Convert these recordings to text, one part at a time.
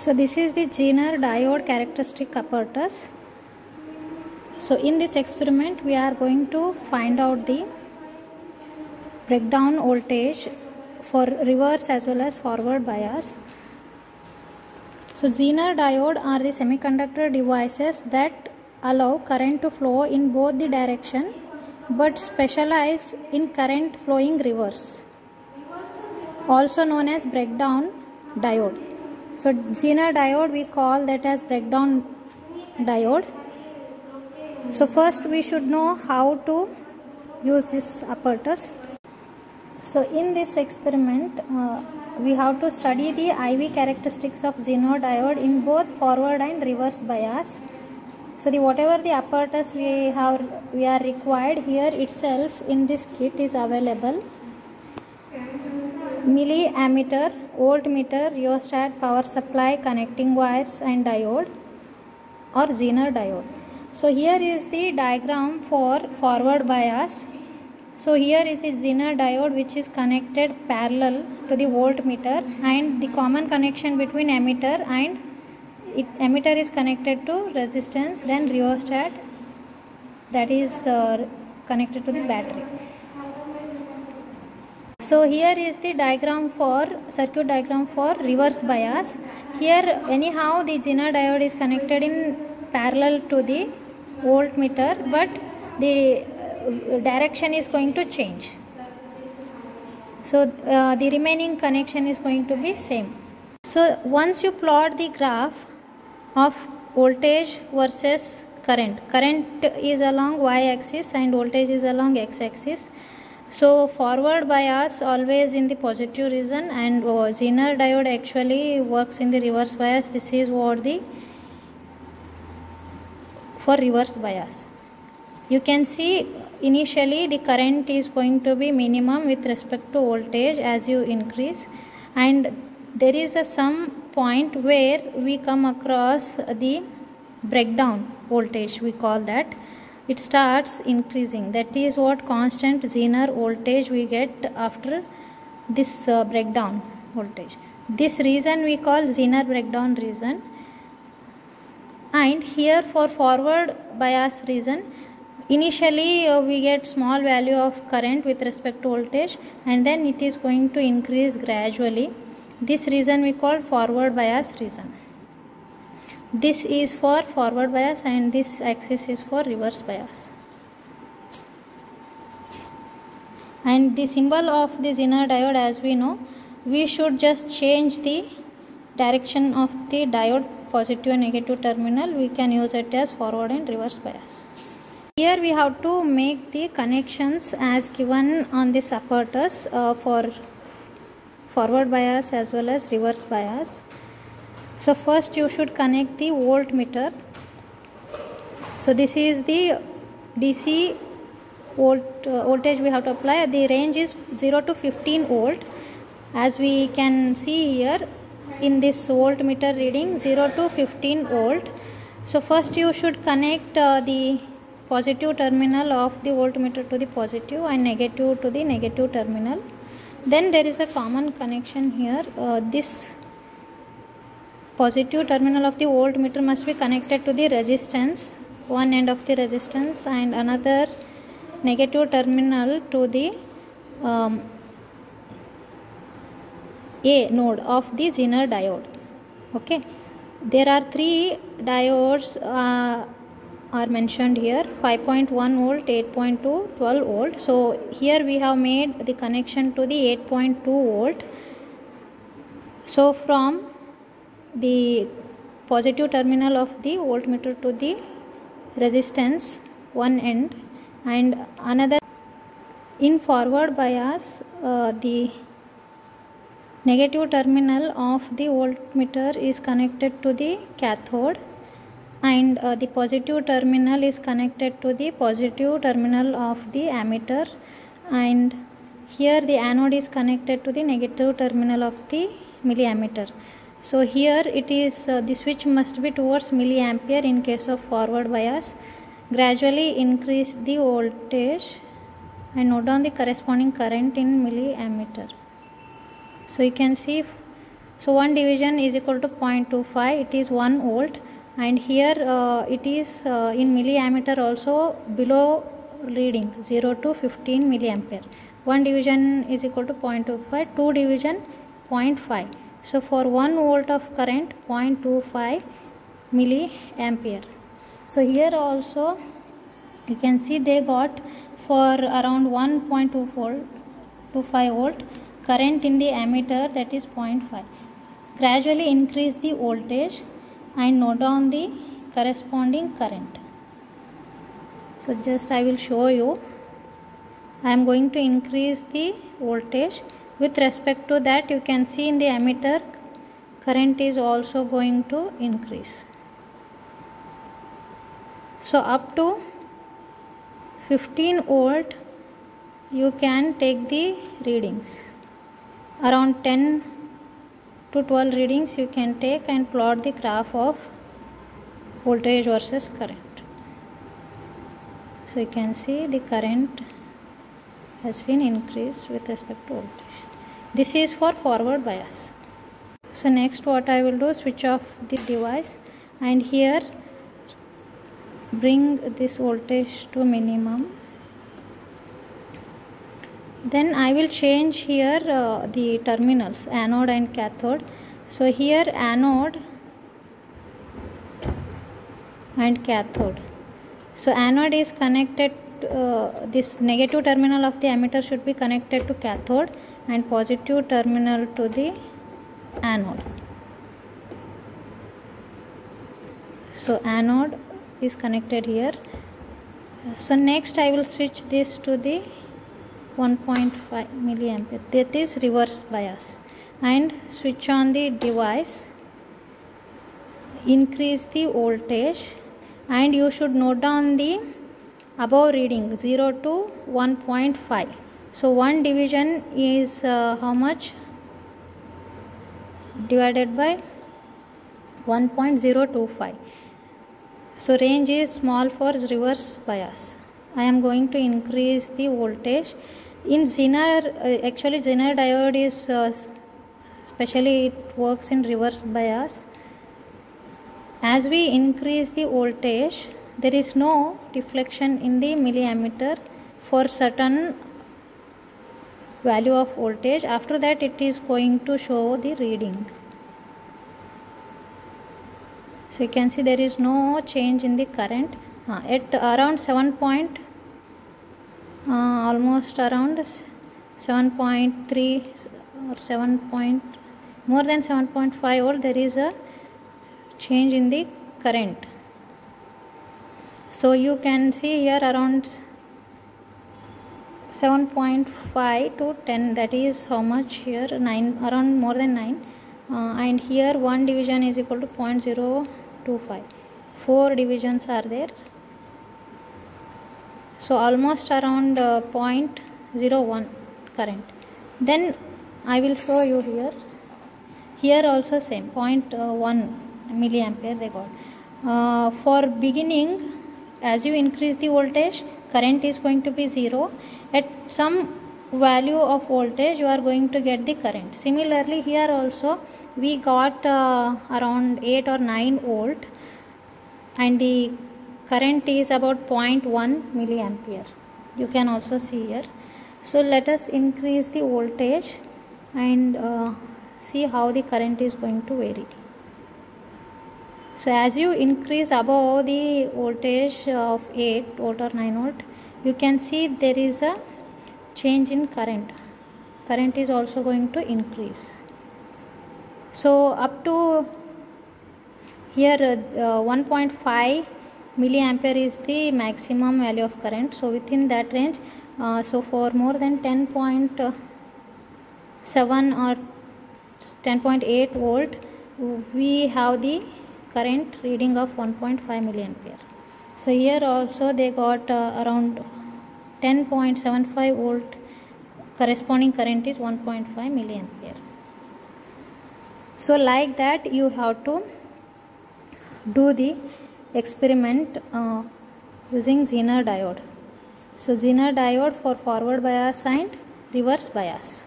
So this is the Zener diode characteristic apparatus. So in this experiment we are going to find out the breakdown voltage for reverse as well as forward bias. So Zener diode are the semiconductor devices that allow current to flow in both the direction but specialized in current flowing reverse also known as breakdown diode. So Zener diode we call that as breakdown diode. So first we should know how to use this apparatus. So in this experiment uh, we have to study the IV characteristics of Zener diode in both forward and reverse bias. So the whatever the apparatus we have we are required here itself in this kit is available milliammeter, voltmeter, rheostat, power supply, connecting wires and diode or Zener diode. So here is the diagram for forward bias. So here is the Zener diode which is connected parallel to the voltmeter and the common connection between ammeter and it, ammeter is connected to resistance then rheostat that is uh, connected to the battery. So here is the diagram for circuit diagram for reverse bias. Here anyhow the Zener diode is connected in parallel to the voltmeter but the uh, direction is going to change. So uh, the remaining connection is going to be same. So once you plot the graph of voltage versus current, current is along y axis and voltage is along x axis so forward bias always in the positive region and uh, Zener diode actually works in the reverse bias. This is what the for reverse bias. You can see initially the current is going to be minimum with respect to voltage as you increase and there is a some point where we come across the breakdown voltage we call that it starts increasing. That is what constant zener voltage we get after this uh, breakdown voltage. This reason we call zener breakdown reason. And here for forward bias reason initially uh, we get small value of current with respect to voltage and then it is going to increase gradually. This reason we call forward bias region this is for forward bias and this axis is for reverse bias. And the symbol of the Zener diode as we know we should just change the direction of the diode positive and negative terminal. We can use it as forward and reverse bias. Here we have to make the connections as given on the apparatus uh, for forward bias as well as reverse bias so first you should connect the voltmeter. So this is the dc volt uh, voltage we have to apply. The range is 0 to 15 volt. As we can see here in this voltmeter reading 0 to 15 volt. So first you should connect uh, the positive terminal of the voltmeter to the positive and negative to the negative terminal. Then there is a common connection here. Uh, this positive terminal of the voltmeter must be connected to the resistance one end of the resistance and another negative terminal to the um, anode of the Zener diode okay? There are three diodes uh, are mentioned here 5.1 volt 8.2 12 volt. So here we have made the connection to the 8.2 volt. So from the positive terminal of the voltmeter to the resistance one end and another in forward bias uh, the negative terminal of the voltmeter is connected to the cathode and uh, the positive terminal is connected to the positive terminal of the ammeter and here the anode is connected to the negative terminal of the milliammeter so here it is uh, the switch must be towards milliampere in case of forward bias. Gradually increase the voltage and note down the corresponding current in milliammeter. So you can see so 1 division is equal to 0.25 it is 1 volt and here uh, it is uh, in milliammeter also below reading 0 to 15 milliampere 1 division is equal to 0.25 2 division 0.5 so for 1 volt of current 0.25 milliampere. So here also you can see they got for around 1.2 volt to 5 volt current in the ammeter that is 0.5 gradually increase the voltage and note down the corresponding current. So just I will show you. I am going to increase the voltage with respect to that you can see in the ammeter current is also going to increase. So up to 15 volt you can take the readings. Around 10 to 12 readings you can take and plot the graph of voltage versus current. So you can see the current has been increased with respect to voltage this is for forward bias. So next what I will do switch off the device and here bring this voltage to minimum. Then I will change here uh, the terminals anode and cathode. So here anode and cathode. So anode is connected uh, this negative terminal of the ammeter should be connected to cathode and positive terminal to the anode. So anode is connected here. So next I will switch this to the 1.5 milliampere. That is reverse bias. And switch on the device. Increase the voltage. And you should note down the above reading 0 to 1.5 so one division is uh, how much? Divided by 1.025 so range is small for reverse bias. I am going to increase the voltage. In Zener uh, actually Zener diode is uh, especially it works in reverse bias. As we increase the voltage there is no deflection in the milliammeter for certain value of voltage. After that it is going to show the reading. So you can see there is no change in the current. Uh, at around 7 point uh, almost around 7.3 or 7 point more than 7.5 volt there is a change in the current so you can see here around 7.5 to 10 that is how much here 9 around more than 9 uh, and here one division is equal to 0.025 four divisions are there. So almost around uh, 0.01 current. Then I will show you here. Here also same 0.1 milliampere they got. Uh, for beginning as you increase the voltage current is going to be 0 at some value of voltage you are going to get the current. Similarly here also we got uh, around 8 or 9 volt and the current is about 0.1 milliampere. You can also see here. So let us increase the voltage and uh, see how the current is going to vary so as you increase above the voltage of 8 volt or 9 volt you can see there is a change in current. Current is also going to increase. So up to here uh, 1.5 milliampere is the maximum value of current. So within that range uh, so for more than 10.7 or 10.8 volt we have the current reading of 1.5 milliampere so here also they got uh, around 10.75 volt corresponding current is 1.5 milliampere so like that you have to do the experiment uh, using Zener diode. So Zener diode for forward bias and reverse bias.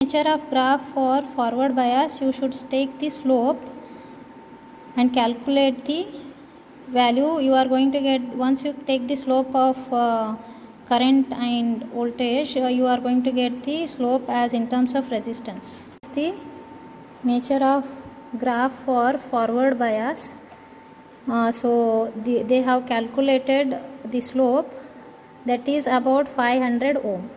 nature of graph for forward bias you should take the slope and calculate the value. You are going to get once you take the slope of uh, current and voltage uh, you are going to get the slope as in terms of resistance. The nature of graph for forward bias. Uh, so the, they have calculated the slope that is about 500 ohm.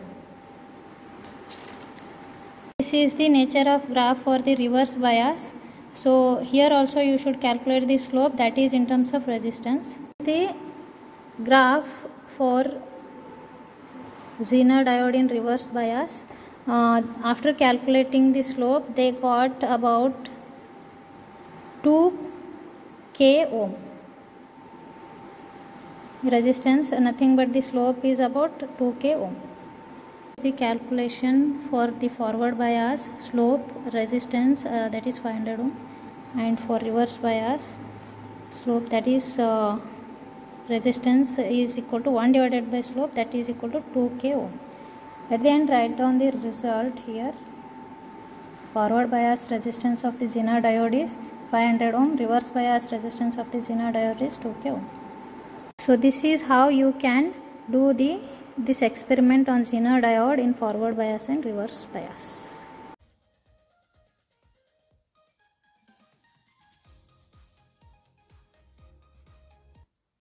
This is the nature of graph for the reverse bias so here also you should calculate the slope that is in terms of resistance. The graph for Zener diode in reverse bias uh, after calculating the slope they got about 2 k ohm. Resistance nothing but the slope is about 2 k ohm the calculation for the forward bias slope resistance uh, that is 500 ohm and for reverse bias slope that is uh, resistance is equal to 1 divided by slope that is equal to 2 k ohm. At the end write down the result here. Forward bias resistance of the Zener diode is 500 ohm reverse bias resistance of the Zener diode is 2 k ohm. So this is how you can do the this experiment on Zener diode in forward bias and reverse bias